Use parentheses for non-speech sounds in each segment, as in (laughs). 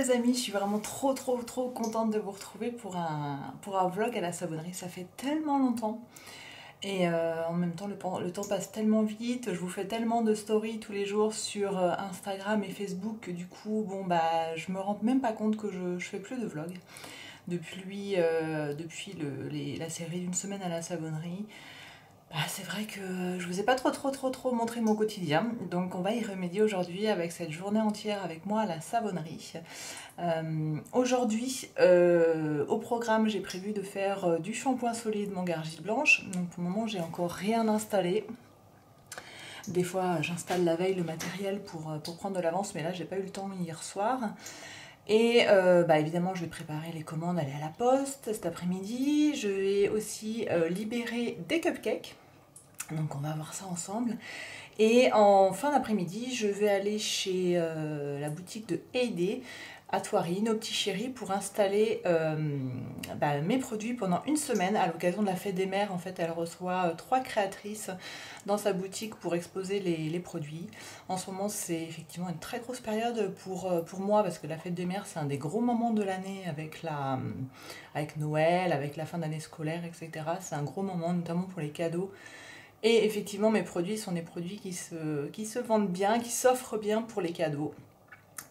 Les amis, je suis vraiment trop trop trop contente de vous retrouver pour un, pour un vlog à la savonnerie. Ça fait tellement longtemps. Et euh, en même temps, le, le, temps passe tellement vite. Je vous fais tellement de stories tous les jours sur euh, Instagram et Facebook que du coup, bon bah, je me rends même pas compte que je, fais plus de vlog. Depuis, euh, depuis le, la série d'une semaine à la savonnerie. Bah, c'est vrai que je vous ai pas trop trop trop trop montré mon quotidien, donc on va y remédier aujourd'hui avec cette journée entière avec moi à la savonnerie. Euh, aujourd'hui, euh, au programme, j'ai prévu de faire euh, du shampoing solide mon gargile blanche, donc pour le moment j'ai encore rien installé. Des fois j'installe la veille le matériel pour, pour prendre de l'avance, mais là j'ai pas eu le temps hier soir. Et bah, évidemment, je vais préparer les commandes, aller à la poste cet après-midi. Je vais aussi libérer des cupcakes. Donc on va voir ça ensemble. Et en fin d'après-midi, je vais aller chez euh, la boutique de Heidi à Thoiry, nos petits chéris, pour installer euh, bah, mes produits pendant une semaine à l'occasion de la fête des mères. En fait, elle reçoit euh, trois créatrices dans sa boutique pour exposer les, produits. En ce moment, c'est effectivement une très grosse période pour, pour moi parce que la fête des mères, c'est un des gros moments de l'année avec, la, avec Noël, avec la fin d'année scolaire, etc. C'est un gros moment, notamment pour les cadeaux. Et effectivement, mes produits sont des produits qui se, qui se vendent bien, qui s'offrent bien pour les cadeaux.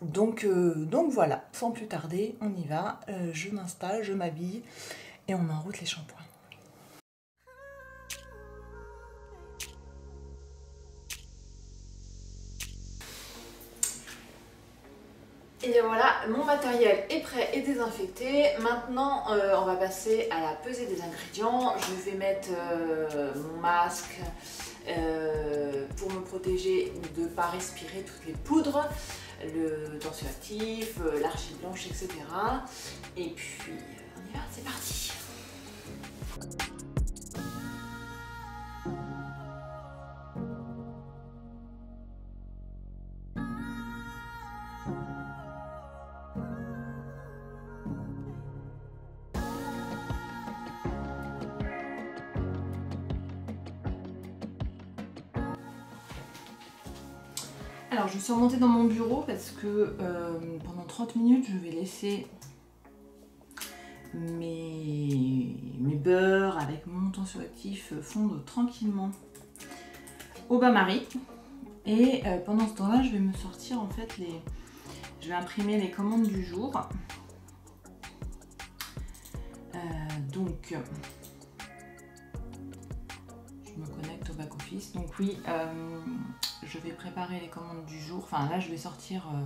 Donc, euh, donc voilà, sans plus tarder, on y va. Euh, je m'installe, je m'habille et on en route les shampoings. Et voilà, mon matériel est prêt et désinfecté. Maintenant, euh, on va passer à la pesée des ingrédients. Je vais mettre euh, mon masque euh, pour me protéger de ne pas respirer toutes les poudres, le tensioactif, l'argile blanche, etc. Et puis, on y va, c'est parti Je suis remontée dans mon bureau parce que euh, pendant 30 minutes je vais laisser mes, mes beurres avec mon tensioactif fondre tranquillement au bain-marie. Et euh, pendant ce temps-là, je vais me sortir en fait les. Je vais imprimer les commandes du jour. Euh, donc, Donc oui, je vais préparer les commandes du jour. Enfin là, je vais sortir euh,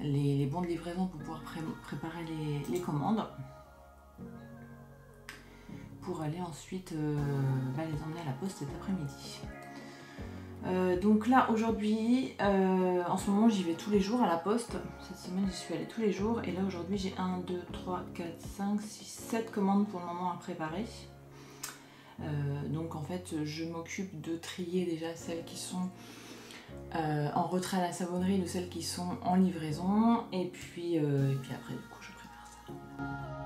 les, bons de livraison pour pouvoir préparer les, commandes. Pour aller ensuite euh, bah, les emmener à la poste cet après-midi. Euh, donc là aujourd'hui, en ce moment j'y vais tous les jours à la poste. Cette semaine j'y suis allée tous les jours et là aujourd'hui j'ai 1, 2, 3, 4, 5, 6, 7 commandes pour le moment à préparer. Donc en fait je m'occupe de trier déjà celles qui sont euh, en retrait à la savonnerie de celles qui sont en livraison et puis, euh, et puis après du coup je prépare ça.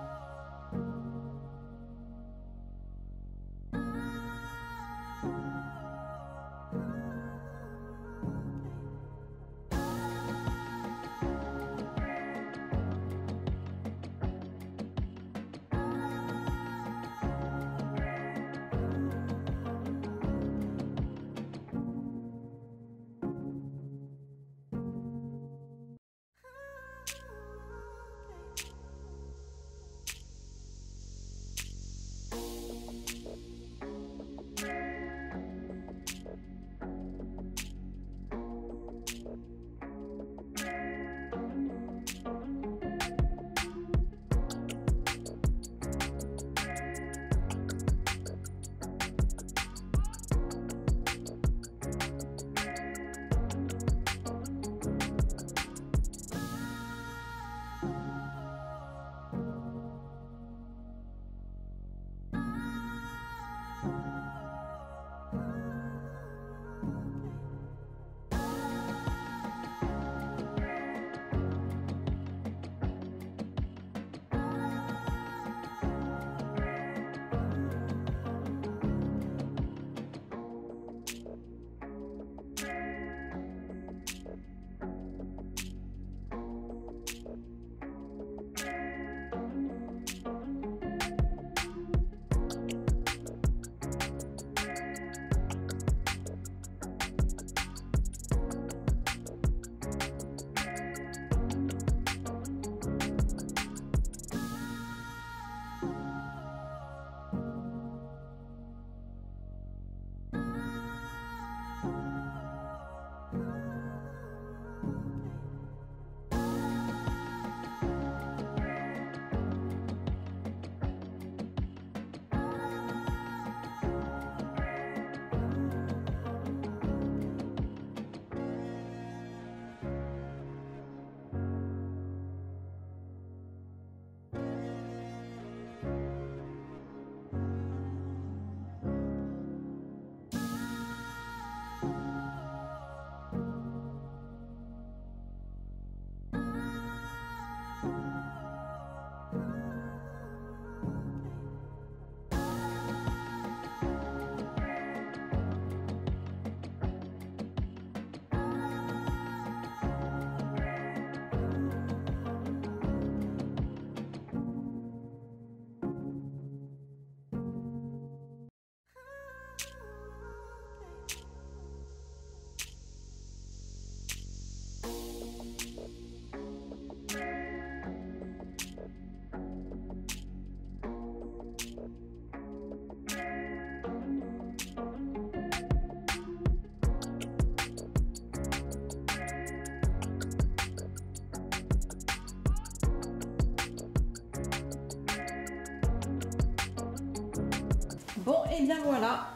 Et bien voilà,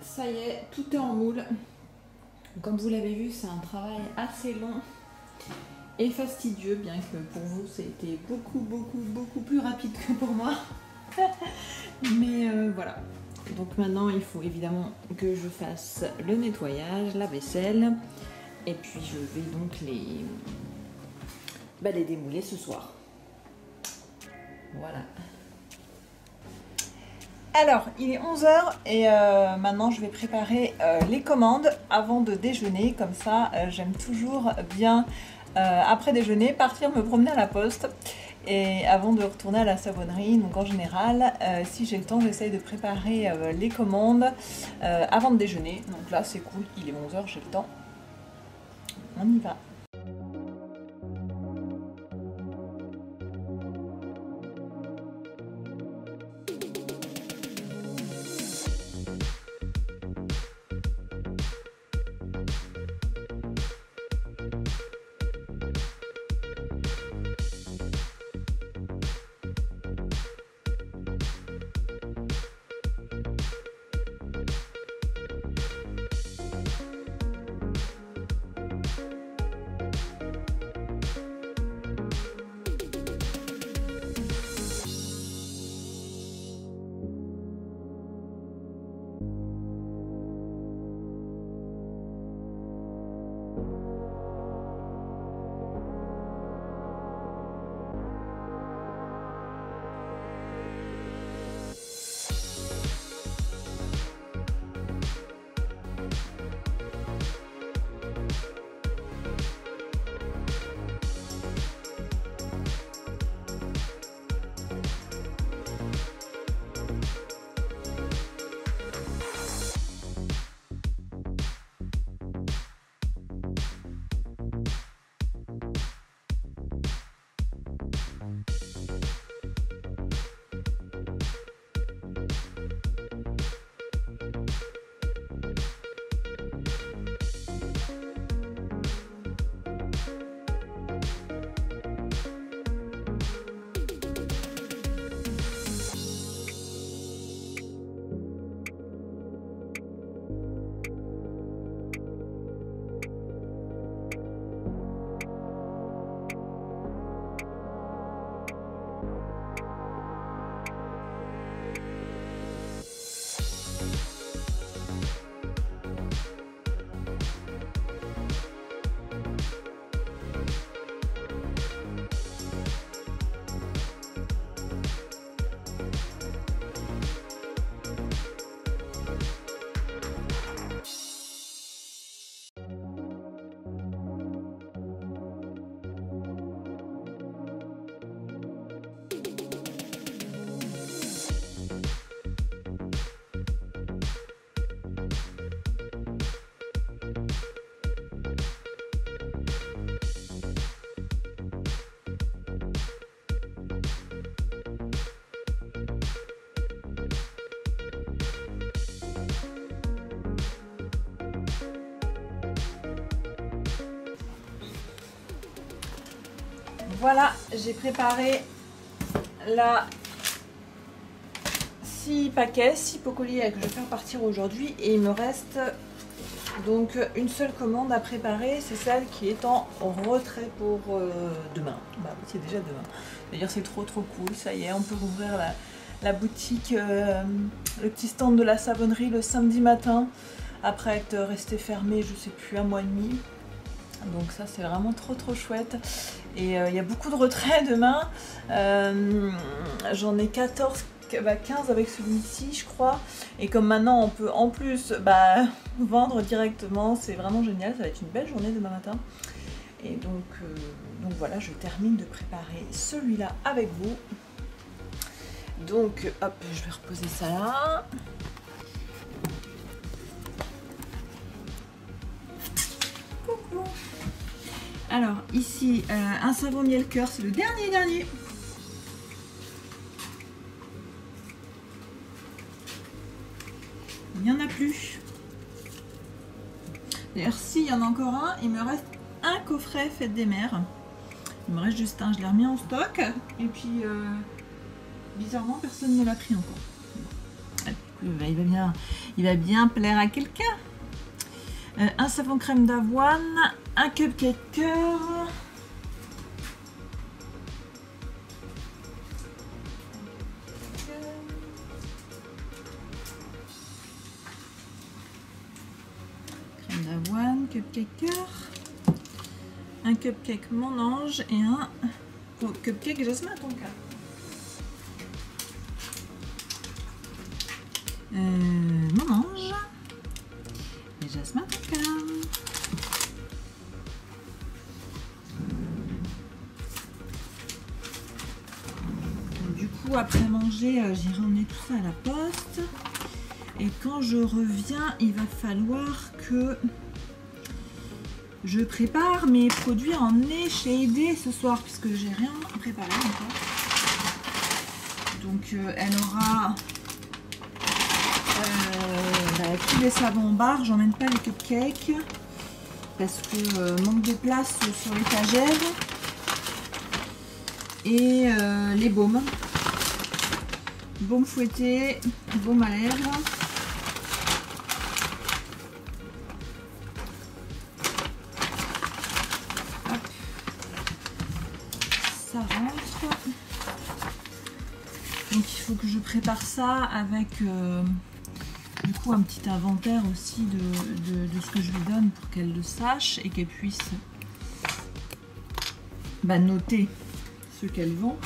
ça y est, tout est en moule. Comme vous l'avez vu, c'est un travail assez long et fastidieux, bien que pour vous, c'était beaucoup, beaucoup, beaucoup plus rapide que pour moi. (laughs) Mais euh, voilà. Donc maintenant, il faut évidemment que je fasse le nettoyage, la vaisselle. Et puis je vais donc les, bah, les démouler ce soir. Voilà. Alors, il est 11h et euh, maintenant je vais préparer euh, les commandes avant de déjeuner. Comme ça, euh, j'aime toujours bien, après déjeuner, partir me promener à la poste et avant de retourner à la savonnerie. Donc en général, si j'ai le temps, j'essaye de préparer les commandes avant de déjeuner. Donc là, c'est cool, il est 11h, j'ai le temps. On y va. Voilà, j'ai préparé la 6 paquets, 6 pots que je vais faire partir aujourd'hui et il me reste donc une seule commande à préparer, c'est celle qui est en retrait pour euh, demain. Bah c'est déjà demain. D'ailleurs c'est trop trop cool, ça y est, on peut rouvrir la, boutique, euh, le petit stand de la savonnerie le samedi matin après être resté fermé je sais plus un mois et demi. Donc ça c'est vraiment trop trop chouette. Et euh, il y a beaucoup de retraits demain. Euh, j'en ai 14, 15 bah, avec celui-ci je crois. Et comme maintenant on peut en plus bah, (laughs) vendre directement, c'est vraiment génial. Ça va être une belle journée demain matin. Et donc, euh, donc voilà, je termine de préparer celui-là avec vous. Donc hop, je vais reposer ça là. Alors, ici, euh, un savon miel cœur, c'est le dernier dernier. Il n'y en a plus. D'ailleurs, s'il y en a encore un, il me reste un coffret Fête des Mères. Il me reste juste un, je l'ai remis en stock. Et puis, euh, bizarrement, personne ne l'a pris encore. coup, il va bien, il va bien plaire à quelqu'un. Euh, un savon crème d'avoine, un cupcake cœur. Crème d'avoine, cupcake cœur. Un cupcake mon ange et un cupcake jasmin ton cas. Euh, après manger, euh, j'irai emmener tout ça à la poste. Et quand je reviens, il va falloir que je prépare mes produits en nez chez Aidé ce soir, puisque j'ai rien préparé encore. Donc, euh, elle aura euh, bah, tous les savons en barre, j'emmène pas les cupcakes parce que manque de place sur l'étagère et les baumes baume fouetté baume à ça rentre. Donc il faut que je prépare ça avec euh, du coup un petit inventaire aussi de ce que je lui donne pour qu'elle le sache et qu'elle puisse bah, noter ce qu'elle vend.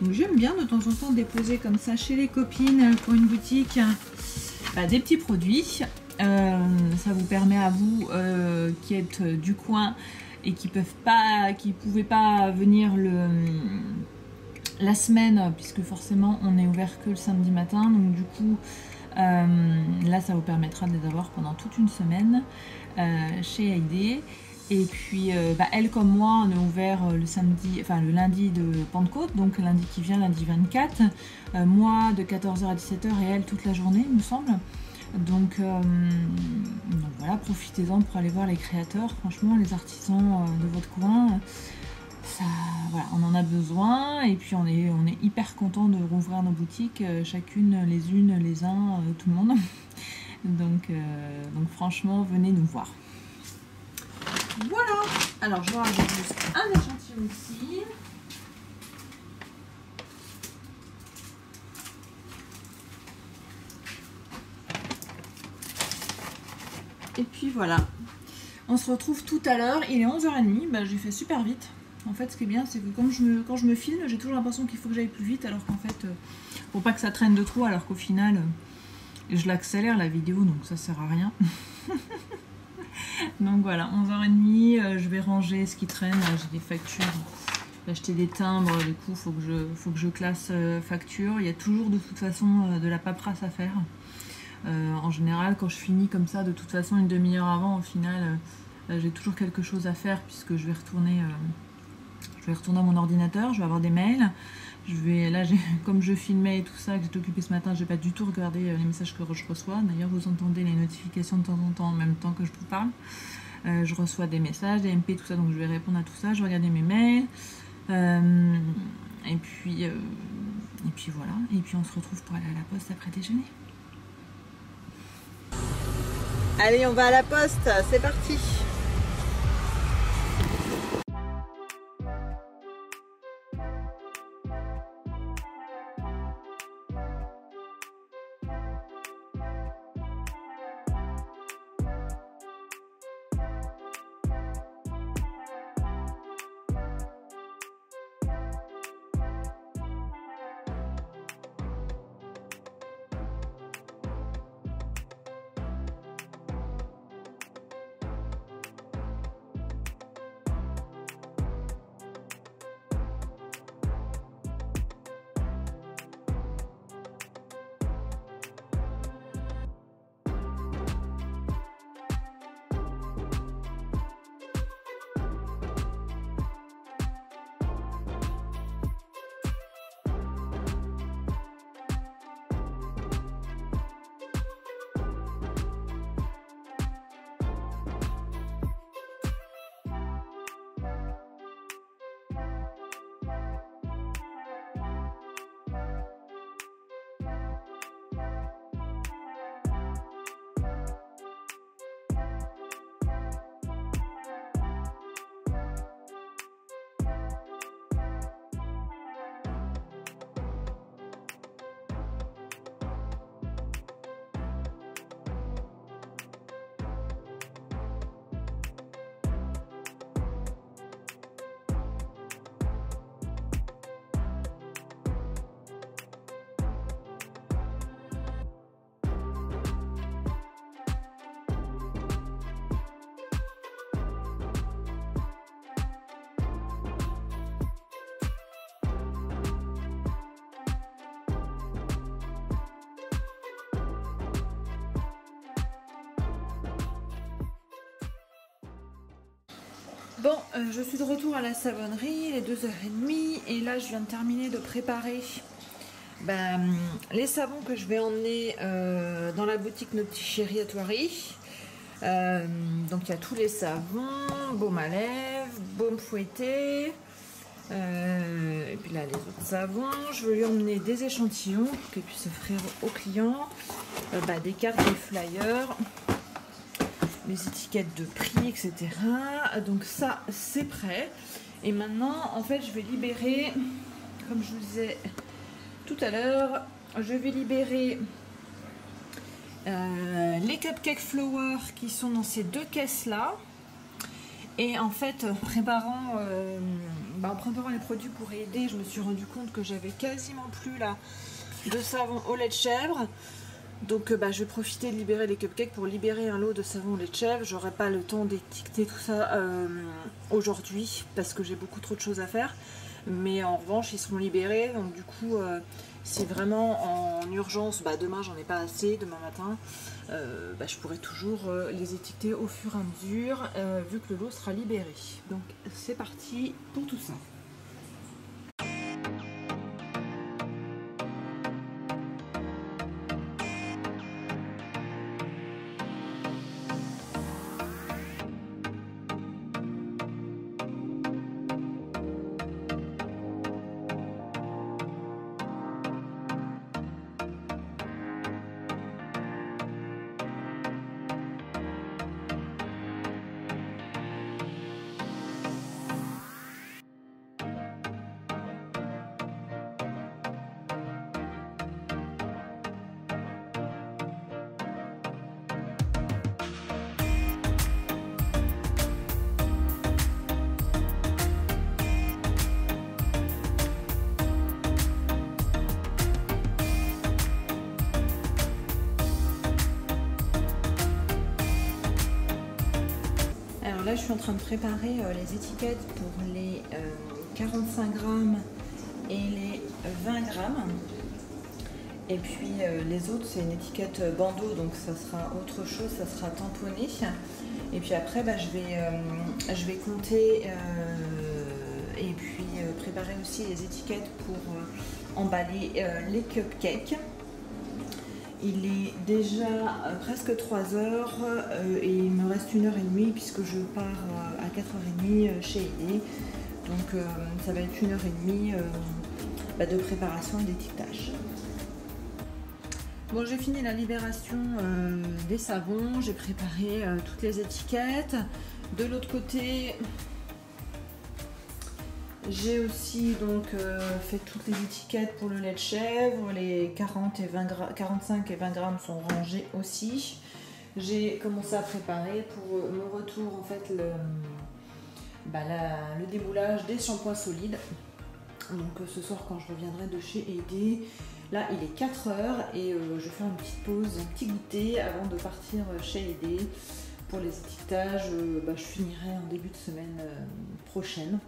Donc j'aime bien de temps en temps déposer comme ça chez les copines pour une boutique bah, des petits produits. Euh, ça vous permet à vous euh, qui êtes du coin et qui peuvent pas, pouvaient pas venir la semaine puisque forcément on est ouvert que le samedi matin donc du coup euh, là ça vous permettra de les avoir pendant toute une semaine euh, chez Heidi et puis euh, bah, elle comme moi on est ouvert euh, le samedi enfin le lundi de Pentecôte donc lundi qui vient lundi 24 Euh, moi de 14h à 17h et elle toute la journée il me semble donc, voilà profitez-en pour aller voir les créateurs franchement les artisans de votre coin ça, voilà, on en a besoin et puis on est, on est hyper content de rouvrir nos boutiques, chacune les unes, les uns, tout le monde. (laughs) Donc franchement, venez nous voir. Voilà. Alors je vais rajoute juste un échantillon ici. Et puis voilà. On se retrouve tout à l'heure. Il est 11h30. Bah, j'ai fait super vite. En fait, ce qui est bien, c'est que quand je me, quand je me filme, j'ai toujours l'impression qu'il faut que j'aille plus vite, alors qu'en fait, euh, pour pas que ça traîne de trop, alors qu'au final, euh, je l'accélère la vidéo, donc ça sert à rien. (laughs) (laughs) donc voilà, 11h30, euh, je vais ranger ce qui traîne. J'ai des factures, j'ai acheté des timbres, du coup, faut faut que je classe euh, facture. Il y a toujours de toute façon euh, de la paperasse à faire. En général, quand je finis comme ça, de toute façon, une demi-heure avant, au final, j'ai toujours quelque chose à faire puisque je vais retourner. je vais retourner à mon ordinateur, je vais avoir des mails. Je vais, là, (laughs) comme je filmais et tout ça, que j'étais occupée ce matin, j'ai pas du tout regardé euh, les messages que je reçois. D'ailleurs, vous entendez les notifications de temps en temps en même temps que je vous parle. Euh, je reçois des messages, des MP, tout ça, donc je vais répondre à tout ça. Je vais regarder mes mails. Euh, et puis, et puis voilà. Et puis on se retrouve pour aller à la poste après déjeuner. Allez, on va à la poste. C'est parti. Bon, euh, je suis de retour à la savonnerie, il est 2h30 et là je viens de terminer de préparer ben, les savons que je vais emmener euh, dans la boutique Nos à Thoiry. Euh, donc il y a tous les savons, baume à lèvres, baume fouetté, et puis là les autres savons. Je veux lui emmener des échantillons pour qu'il puisse offrir aux clients ben, des cartes, des flyers les étiquettes de prix, etc. Donc ça, c'est prêt. Et maintenant, en fait, je vais libérer, comme je vous disais tout à l'heure, je vais libérer euh, les cupcake flower qui sont dans ces deux caisses-là. Et en fait, préparant, euh, bah, en préparant les produits pour aider, je me suis rendu compte que j'avais quasiment plus là de savon au lait de chèvre. Donc euh, bah, je vais profiter de libérer les cupcakes pour libérer un lot de savon lait de chèvre. J'aurai pas le temps d'étiqueter tout ça euh, aujourd'hui parce que j'ai beaucoup trop de choses à faire. Mais en revanche, ils seront libérés. Donc du coup, euh, si vraiment en urgence, bah, demain j'en ai pas assez, demain matin, bah, je pourrai toujours les étiqueter au fur et à mesure vu que le lot sera libéré. Donc c'est parti pour tout ça. Là, je suis en train de préparer euh, les étiquettes pour les 45 euh, grammes et les 20 grammes. Et puis euh, les autres, c'est une étiquette bandeau, donc ça sera autre chose, ça sera tamponné. Et puis après, bah, je, vais, je vais compter et puis préparer aussi les étiquettes pour emballer les cupcakes. Il est déjà euh, presque 3 heures euh, et il me reste une heure et demie puisque je pars euh, à 4h30 chez Aidé. Donc ça va être une heure et demie bah, de préparation et d'étiquetage. Bon, j'ai fini la libération des savons, j'ai préparé toutes les étiquettes. De l'autre côté, j'ai aussi donc euh, fait toutes les étiquettes pour le lait de chèvre, les 40 et 20 45 et 20 grammes sont rangés aussi. J'ai commencé à préparer pour euh, mon retour en fait le, bah, le déboulage des shampoings solides. Donc euh, ce soir quand je reviendrai de chez Aidé, là il est 4 heures et je vais faire une petite pause, un petit goûter avant de partir chez Aidé. Pour les étiquetages, bah, je finirai en début de semaine prochaine.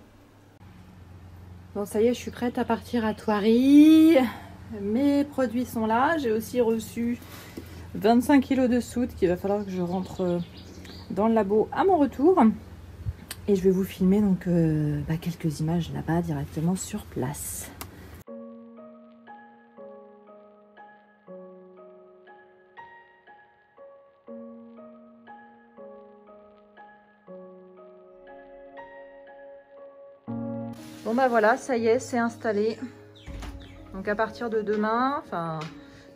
Bon, ça y est, je suis prête à partir à Thoiry. Mes produits sont là. J'ai aussi reçu 25 kg de soude qu'il va falloir que je rentre euh, dans le labo à mon retour. Et je vais vous filmer donc euh, bah, quelques images là-bas directement sur place. Bon bah voilà, ça y est, c'est installé. Donc à partir de demain, enfin,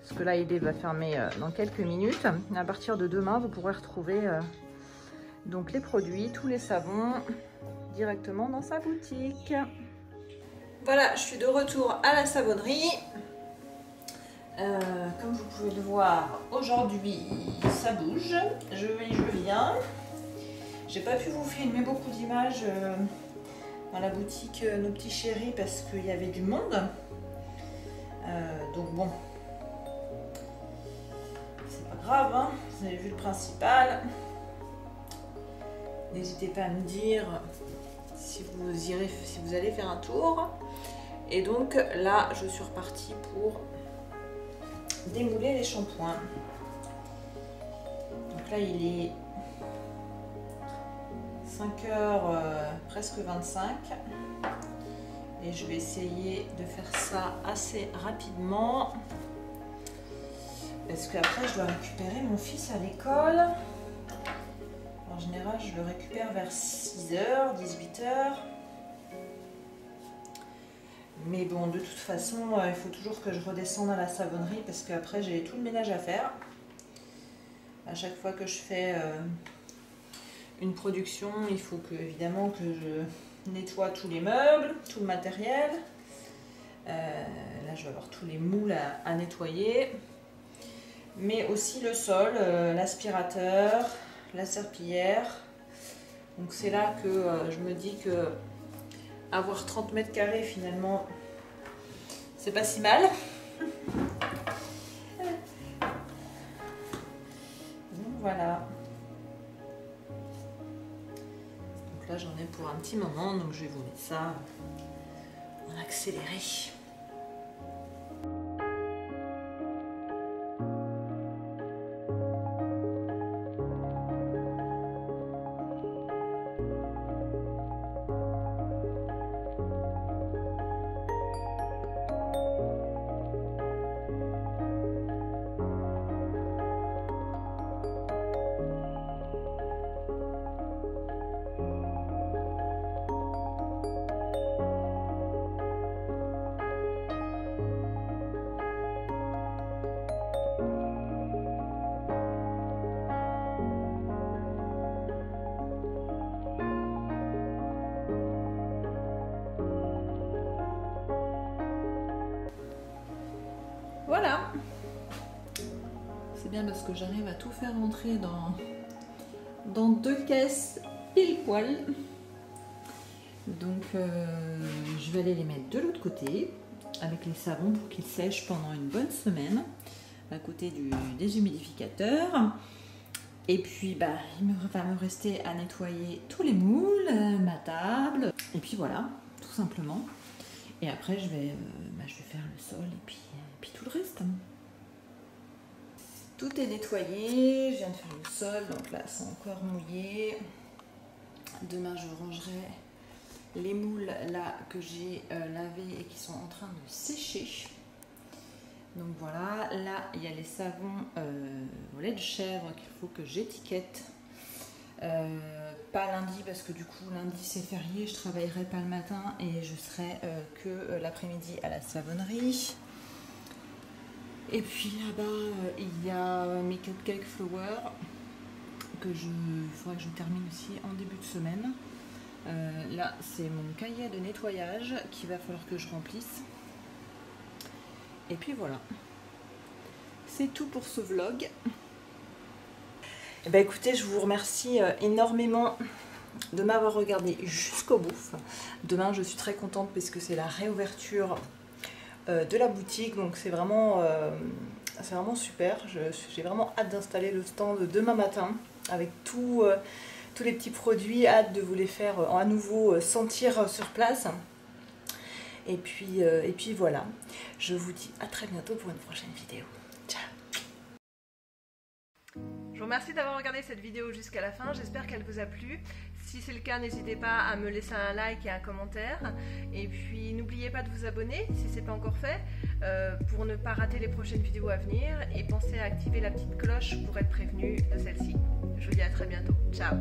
parce que là il va fermer euh, dans quelques minutes, à partir de demain, vous pourrez retrouver euh, donc les produits, tous les savons, directement dans sa boutique. Voilà, je suis de retour à la savonnerie. Euh, comme vous pouvez le voir, aujourd'hui ça bouge. Je vais, je viens. J'ai pas pu vous filmer beaucoup d'images la boutique euh, Nos Petits Chéris parce qu'il y avait du monde. Euh, donc bon, c'est pas grave, hein. vous avez vu le principal. N'hésitez pas à me dire si vous irez, si vous allez faire un tour. Et donc là, je suis repartie pour démouler les shampoings. Donc là, il est 25h, euh, presque 25. Et je vais essayer de faire ça assez rapidement. Parce qu'après, je dois récupérer mon fils à l'école. En général, je le récupère vers 6h, 18h. Mais bon, de toute façon, euh, il faut toujours que je redescende à la savonnerie parce qu'après, j'ai tout le ménage à faire. À chaque fois que je fais euh, une production, il faut que, évidemment que je nettoie tous les meubles, tout le matériel. Euh, là, je vais avoir tous les moules à, nettoyer. Mais aussi le sol, l'aspirateur, la serpillière. Donc c'est là que je me dis que avoir 30 mètres carrés finalement, c'est pas si mal. (laughs) petit moment, donc je vais vous mettre ça en accéléré. Parce que j'arrive à tout faire rentrer dans, dans deux caisses pile poil. Donc euh, je vais aller les mettre de l'autre côté avec les savons pour qu'ils sèchent pendant une bonne semaine à côté du déshumidificateur. Et puis bah, il va me rester à nettoyer tous les moules, ma table. Et puis voilà, tout simplement. Et après je vais, euh, bah, je vais faire le sol et puis tout le reste. Tout est nettoyé, je viens de faire le sol, donc là c'est encore mouillé. Demain je rangerai les moules là que j'ai euh, lavés et qui sont en train de sécher. Donc voilà, là il y a les savons euh, au lait de chèvre qu'il faut que j'étiquette. Euh, pas lundi parce que du coup lundi c'est férié, je travaillerai pas le matin et je serai que l'après-midi à la savonnerie. Et puis là-bas, euh, il y a mes cupcake flowers que je, il faudra que je termine aussi en début de semaine. Euh, là, c'est mon cahier de nettoyage qu'il va falloir que je remplisse. Et puis voilà. C'est tout pour ce vlog. Eh ben écoutez, je vous remercie euh, énormément de m'avoir regardé jusqu'au bout. Demain, je suis très contente parce que c'est la réouverture euh, de la boutique. Donc c'est vraiment, euh, c'est vraiment super. J'ai vraiment hâte d'installer le stand demain matin avec tout, euh, tous les petits produits. Hâte de vous les faire à nouveau sentir sur place. Et puis, et puis voilà. Je vous dis à très bientôt pour une prochaine vidéo. Ciao je vous remercie d'avoir regardé cette vidéo jusqu'à la fin, j'espère qu'elle vous a plu. Si c'est le cas, n'hésitez pas à me laisser un like et un commentaire. Et puis n'oubliez pas de vous abonner si ce n'est pas encore fait euh, pour ne pas rater les prochaines vidéos à venir. Et pensez à activer la petite cloche pour être prévenu de celle-ci. Je vous dis à très bientôt. Ciao